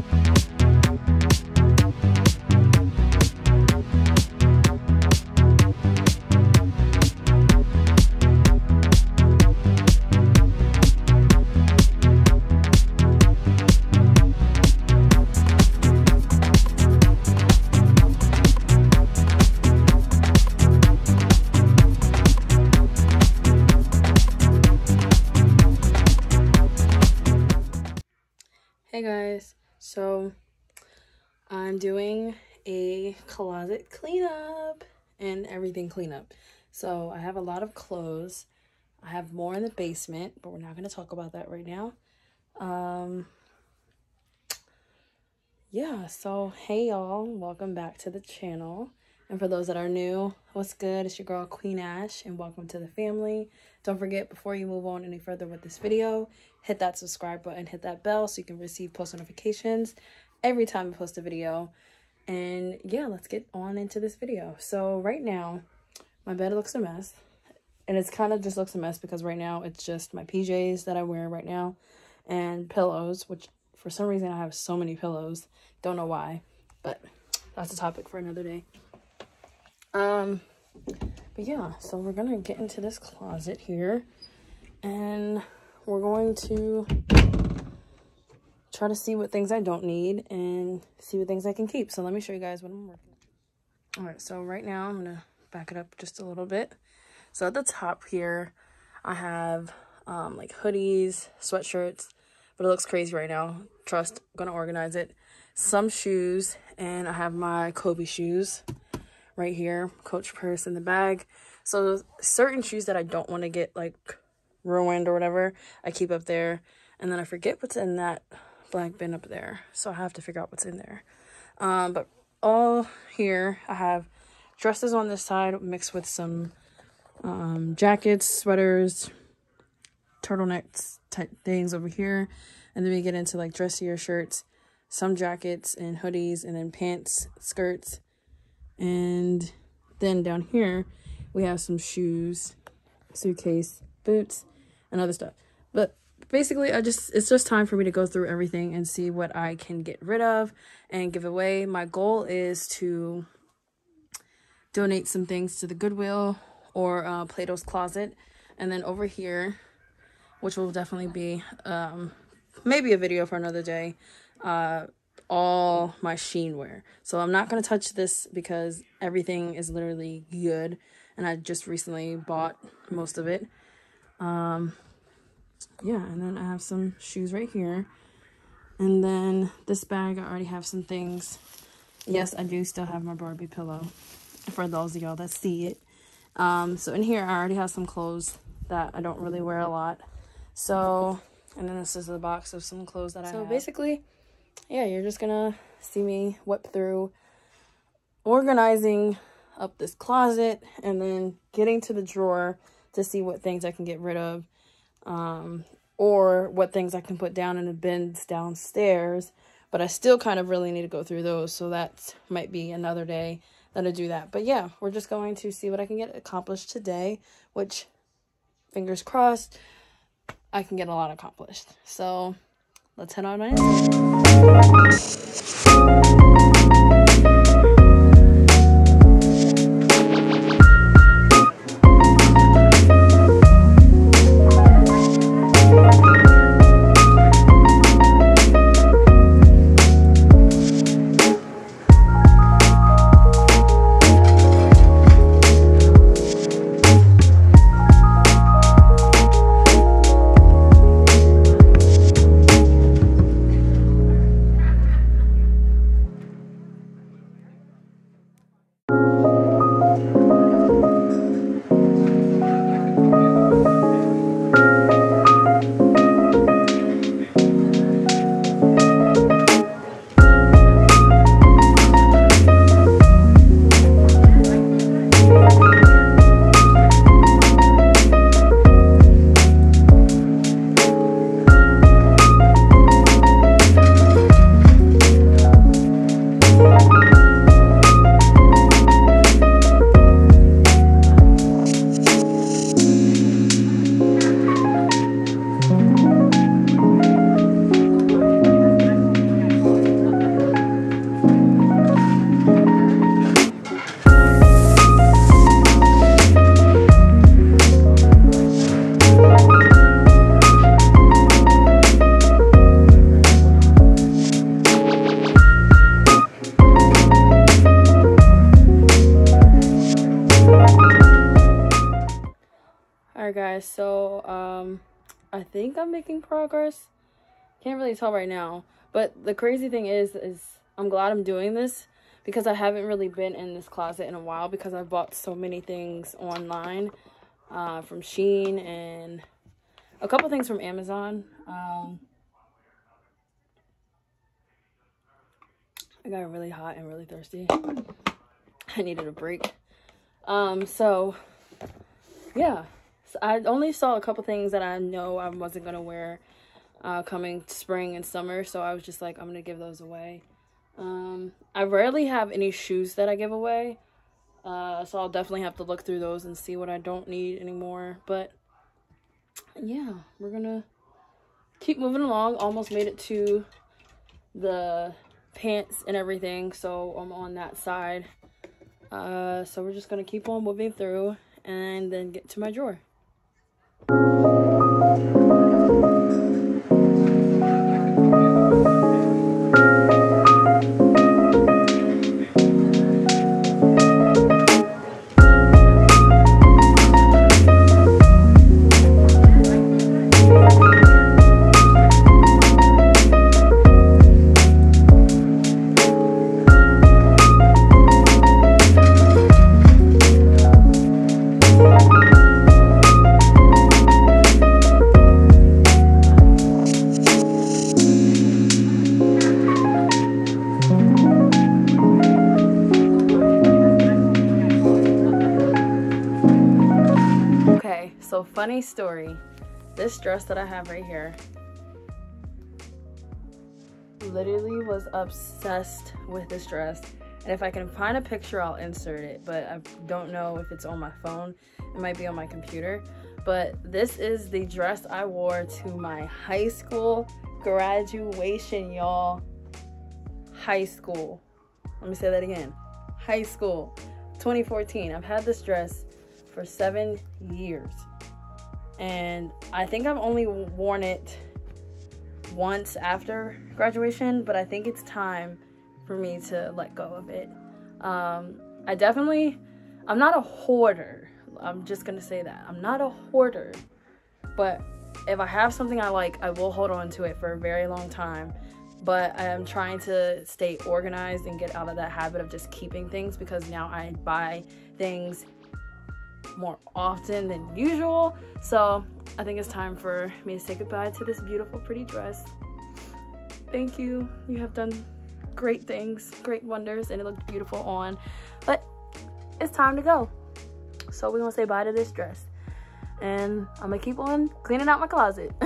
Hey I'm doing a closet cleanup and everything cleanup. So I have a lot of clothes. I have more in the basement, but we're not going to talk about that right now. Um, yeah, so hey y'all, welcome back to the channel. And for those that are new, what's good? It's your girl Queen Ash and welcome to the family. Don't forget, before you move on any further with this video, hit that subscribe button, hit that bell so you can receive post notifications every time I post a video. And yeah, let's get on into this video. So right now, my bed looks a mess. And it's kind of just looks a mess because right now it's just my PJs that I wear right now and pillows, which for some reason I have so many pillows. Don't know why, but that's a topic for another day. Um, but yeah, so we're gonna get into this closet here and we're going to try to see what things I don't need and see what things I can keep. So let me show you guys what I'm working All right, so right now I'm gonna back it up just a little bit. So at the top here, I have um, like hoodies, sweatshirts, but it looks crazy right now. Trust, gonna organize it. Some shoes, and I have my Kobe shoes right here, Coach purse in the bag. So certain shoes that I don't want to get like ruined or whatever, I keep up there. And then I forget what's in that black bin up there. So I have to figure out what's in there. Um, but all here, I have dresses on this side mixed with some um, jackets, sweaters, turtlenecks type things over here. And then we get into like dressier shirts, some jackets and hoodies, and then pants, skirts. And then down here, we have some shoes, suitcase, boots, and other stuff. Basically, I just it's just time for me to go through everything and see what I can get rid of and give away. My goal is to donate some things to the Goodwill or uh, Plato's Closet. And then over here, which will definitely be um, maybe a video for another day, uh, all my Shein wear. So I'm not going to touch this because everything is literally good. And I just recently bought most of it. Um, yeah, and then I have some shoes right here. And then this bag, I already have some things. Yes, I do still have my Barbie pillow for those of y'all that see it. Um, so in here, I already have some clothes that I don't really wear a lot. So, and then this is the box of some clothes that I have. So basically, yeah, you're just gonna see me whip through organizing up this closet and then getting to the drawer to see what things I can get rid of um, or what things I can put down in the bins downstairs. But I still kind of really need to go through those, so that might be another day that I do that. But yeah, we're just going to see what I can get accomplished today, which, fingers crossed, I can get a lot accomplished. So let's head on in. Guys. So um i think i'm making progress. Can't really tell right now. But the crazy thing is is i'm glad i'm doing this because i haven't really been in this closet in a while because i bought so many things online uh from Shein and a couple things from amazon. Um i got really hot and really thirsty. I needed a break. Um so yeah so I only saw a couple things that I know I wasn't gonna wear uh, coming spring and summer, so I was just like, I'm gonna give those away. Um, I rarely have any shoes that I give away, uh, so I'll definitely have to look through those and see what I don't need anymore. But yeah, we're gonna keep moving along. Almost made it to the pants and everything, so I'm on that side. Uh, so we're just gonna keep on moving through and then get to my drawer. Thank you. Funny story. This dress that I have right here literally was obsessed with this dress. And if I can find a picture, I'll insert it. But I don't know if it's on my phone. It might be on my computer. But this is the dress I wore to my high school graduation, y'all. High school. Let me say that again. High school. 2014. I've had this dress for seven years. And I think I've only worn it once after graduation, but I think it's time for me to let go of it. Um, I definitely, I'm not a hoarder. I'm just gonna say that. I'm not a hoarder, but if I have something I like, I will hold on to it for a very long time. But I am trying to stay organized and get out of that habit of just keeping things because now I buy things more often than usual. So I think it's time for me to say goodbye to this beautiful, pretty dress. Thank you. You have done great things, great wonders, and it looked beautiful on. But it's time to go. So we're gonna say bye to this dress. And I'm gonna keep on cleaning out my closet.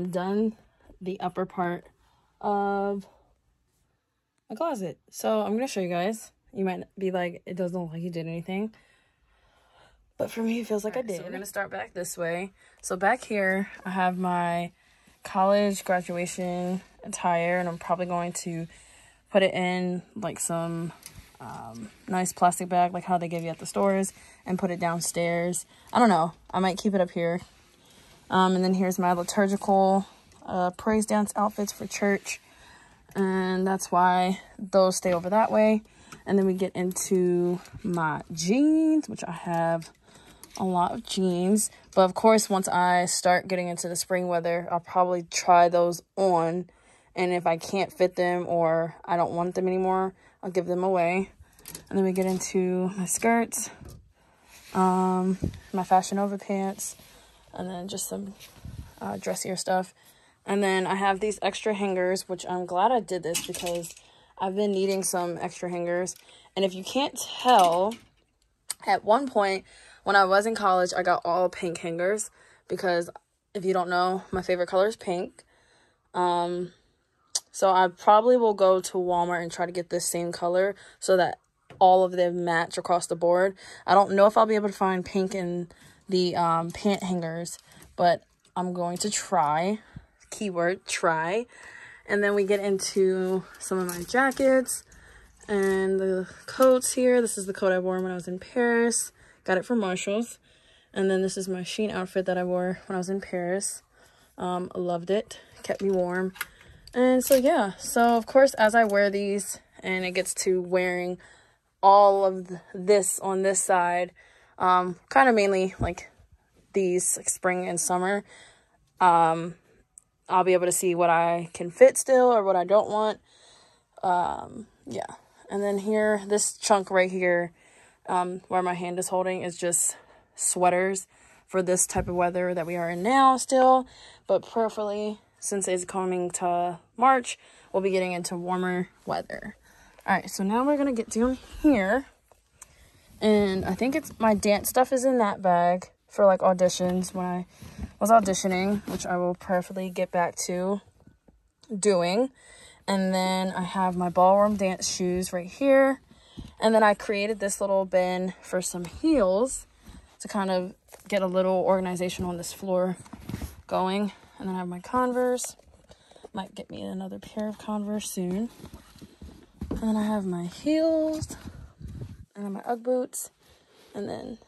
I'm done the upper part of my closet. So I'm gonna show you guys. You might be like, it doesn't look like you did anything. But for me, it feels like I did. So we're gonna start back this way. So back here, I have my college graduation attire, and I'm probably going to put it in like some um, nice plastic bag, like how they give you at the stores, and put it downstairs. I don't know. I might keep it up here. Um, and then here's my liturgical uh, praise dance outfits for church. And that's why those stay over that way. And then we get into my jeans, which I have a lot of jeans. But of course, once I start getting into the spring weather, I'll probably try those on. And if I can't fit them or I don't want them anymore, I'll give them away. And then we get into my skirts, um, my Fashion Nova pants, and then just some uh, dressier stuff. And then I have these extra hangers, which I'm glad I did this because I've been needing some extra hangers. And if you can't tell, at one point when I was in college, I got all pink hangers because if you don't know, my favorite color is pink. Um, so I probably will go to Walmart and try to get this same color so that all of them match across the board. I don't know if I'll be able to find pink in the um, pant hangers, but I'm going to try. Keyword, try. And then we get into some of my jackets and the coats here. This is the coat I wore when I was in Paris. Got it from Marshalls. And then this is my Shein outfit that I wore when I was in Paris. Um, loved it. Kept me warm. And so, yeah. So, of course, as I wear these and it gets to wearing all of this on this side, um, kind of mainly like these like spring and summer, um, I'll be able to see what I can fit still or what I don't want. Um, yeah. And then here, this chunk right here, um, where my hand is holding is just sweaters for this type of weather that we are in now still. But preferably, since it's coming to March, we'll be getting into warmer weather. All right, so now we're to get down here. And I think it's my dance stuff is in that bag for like auditions when I was auditioning, which I will prayerfully get back to doing. And then I have my ballroom dance shoes right here. And then I created this little bin for some heels to kind of get a little organization on this floor going. And then I have my Converse. Might get me another pair of Converse soon. And then I have my heels. And then my Ugg boots. And then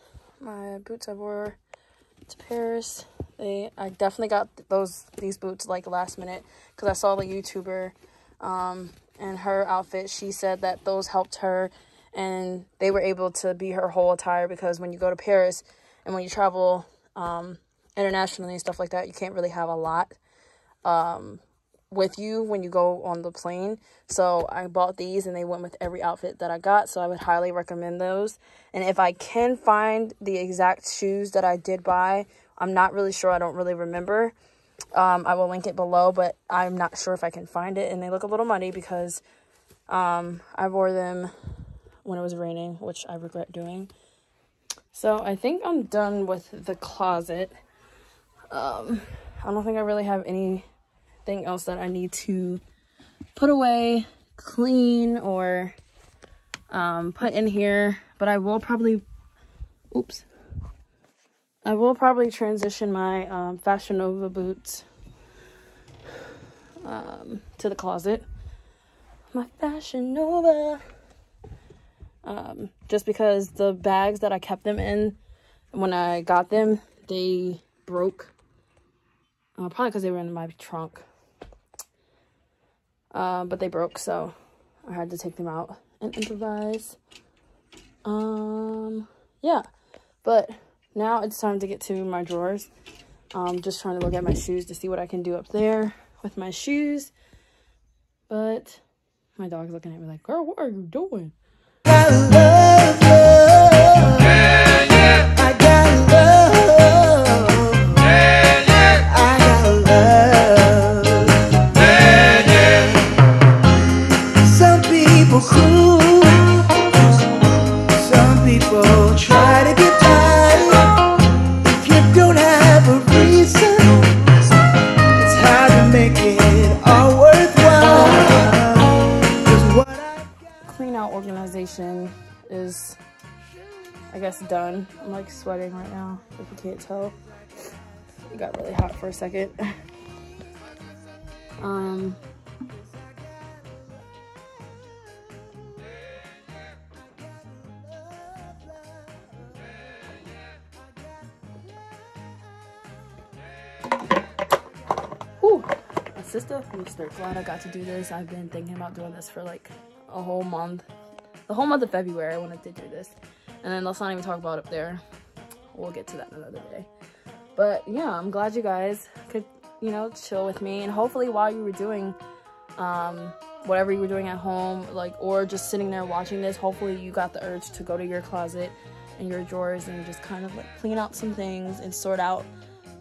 my boots I wore to Paris. They I definitely got those these boots like last minute because I saw the YouTuber um, and her outfit. She said that those helped her and they were able to be her whole attire because when you go to Paris and when you travel um, internationally and stuff like that, you can't really have a lot um, with you when you go on the plane. So I bought these and they went with every outfit that I got. So I would highly recommend those. And if I can find the exact shoes that I did buy, I'm not really sure. I don't really remember. Um, I will link it below, but I'm not sure if I can find it. And they look a little muddy because um, I wore them when it was raining, which I regret doing. So I think I'm done with the closet. Um, I don't think I really have anything else that I need to put away, clean, or um, put in here. But I will probably, oops, I will probably transition my um, Fashion Nova boots um, to the closet. My Fashion Nova. Um, just because the bags that I kept them in when I got them, they broke. Uh, probably because they were in my trunk. Uh, but they broke, so I had to take them out and improvise. Um, yeah, but now it's time to get to my drawers. I'm just trying to look at my shoes to see what I can do up there with my shoes. But my dog's looking at me like, girl, what are you doing? I guess, done. I'm like sweating right now, if you can't tell. It got really hot for a second. um, Whew. My sister Easter. Glad I got to do this. I've been thinking about doing this for like a whole month. The whole month of February I wanted to do this. And then let's not even talk about up there. we'll get to that another day. But yeah, I'm glad you guys could, you know, chill with me. And hopefully while you were doing um, whatever you were doing at home, like, or just sitting there watching this, hopefully you got the urge to go to your closet and your drawers and just kind of like clean out some things and sort out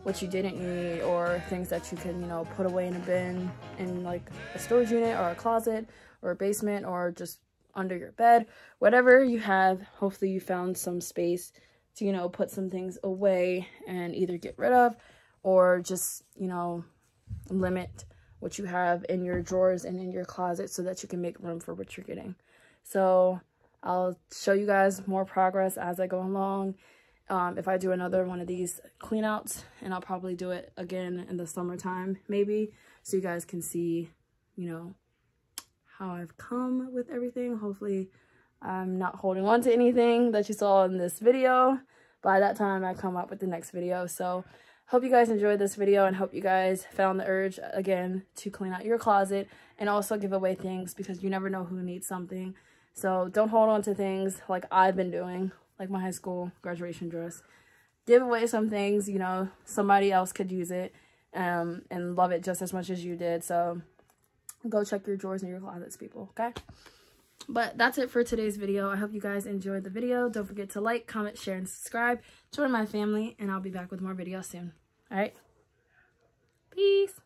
what you didn't need or things that you can, you know, put away in a bin in like a storage unit or a closet or a basement or just under your bed. Whatever you have, hopefully you found some space to, you know, put some things away and either get rid of or just, you know, limit what you have in your drawers and in your closet so that you can make room for what you're getting. So I'll show you guys more progress as I go along. Um, if I do another one of these clean outs and I'll probably do it again in the summertime maybe so you guys can see, you know, how I've come with everything. Hopefully I'm not holding on to anything that you saw in this video. By that time, I come up with the next video. So hope you guys enjoyed this video and hope you guys found the urge again to clean out your closet and also give away things because you never know who needs something. So don't hold on to things like I've been doing, like my high school graduation dress. Give away some things, you know, somebody else could use it um, and love it just as much as you did. So go check your drawers and your closets, people, okay? But that's it for today's video. I hope you guys enjoyed the video. Don't forget to like, comment, share, and subscribe. Join my family, and I'll be back with more videos soon. All right? Peace.